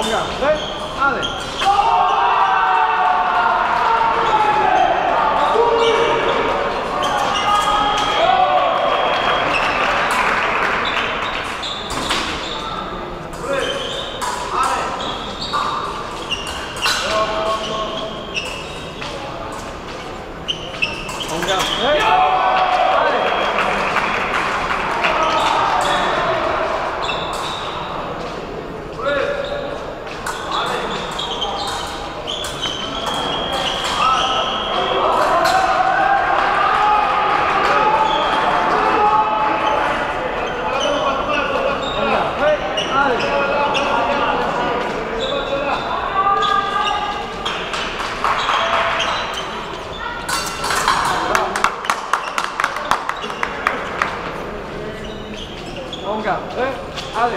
거기 안 돼? 안 해. Ale...